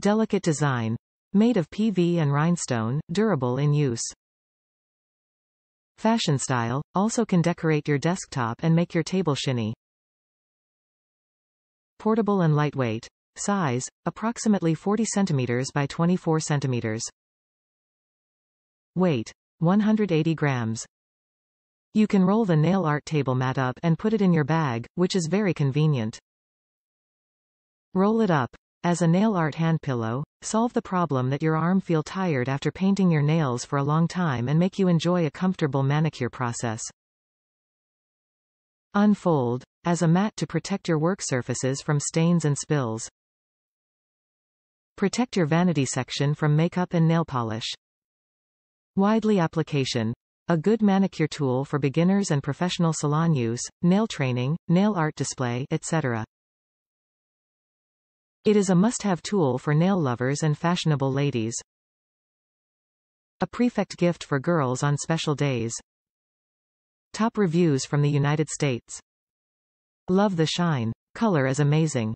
Delicate design. Made of PV and rhinestone, durable in use. Fashion style, also can decorate your desktop and make your table shiny. Portable and lightweight. Size, approximately 40 centimeters by 24 centimeters. Weight, 180 grams. You can roll the nail art table mat up and put it in your bag, which is very convenient. Roll it up. As a nail art hand pillow, solve the problem that your arm feel tired after painting your nails for a long time and make you enjoy a comfortable manicure process. Unfold, as a mat to protect your work surfaces from stains and spills. Protect your vanity section from makeup and nail polish. Widely application. A good manicure tool for beginners and professional salon use, nail training, nail art display, etc. It is a must-have tool for nail lovers and fashionable ladies. A prefect gift for girls on special days. Top reviews from the United States. Love the shine. Color is amazing.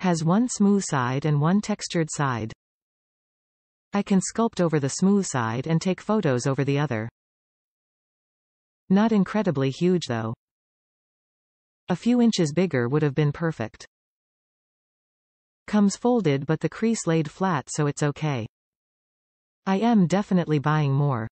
Has one smooth side and one textured side. I can sculpt over the smooth side and take photos over the other. Not incredibly huge though. A few inches bigger would have been perfect. Comes folded but the crease laid flat so it's okay. I am definitely buying more.